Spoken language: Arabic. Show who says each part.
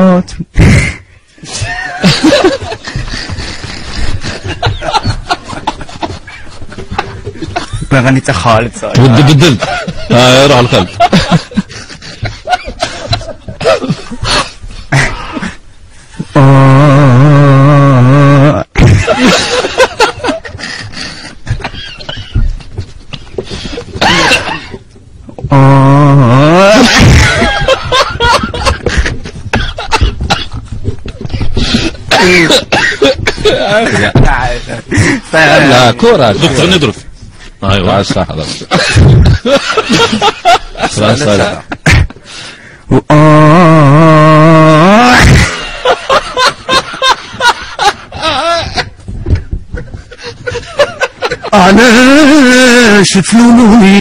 Speaker 1: صوت ما غنيت خالد صافي
Speaker 2: ود بدلت آه روح القلب. لا كورة.
Speaker 3: ضرب غني ضرب ايوا
Speaker 2: صح صح
Speaker 1: آه. علاش تلوموني